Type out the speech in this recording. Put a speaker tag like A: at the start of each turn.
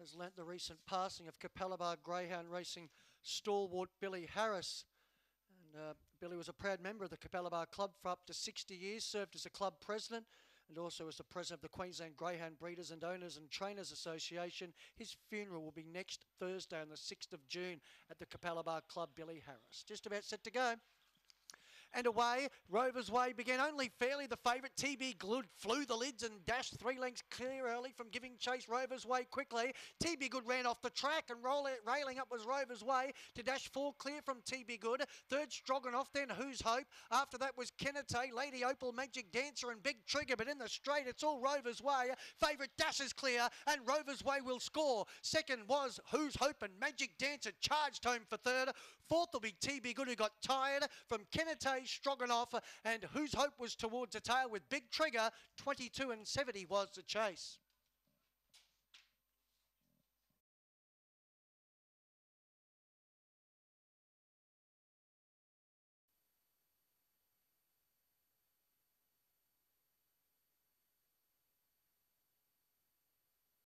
A: has lent the recent passing of Capalaba Greyhound Racing stalwart Billy Harris. And uh, Billy was a proud member of the Capalaba Club for up to 60 years, served as a club president and also as the president of the Queensland Greyhound Breeders and Owners and Trainers Association. His funeral will be next Thursday on the 6th of June at the Capalaba Club, Billy Harris. Just about set to go and away. Rover's Way began only fairly. The favourite TB Good flew the lids and dashed three lengths clear early from giving chase Rover's Way quickly. TB Good ran off the track and roll railing up was Rover's Way to dash four clear from TB Good. Third Stroganoff, then Who's Hope. After that was Kenate, Lady Opal, Magic Dancer and Big Trigger. But in the straight, it's all Rover's Way. Favourite dashes clear and Rover's Way will score. Second was Who's Hope and Magic Dancer charged home for third. Fourth will be TB Good who got tired from Kenate Stroganoff, and Who's Hope was towards a tail with Big Trigger. 22 and 70 was the chase.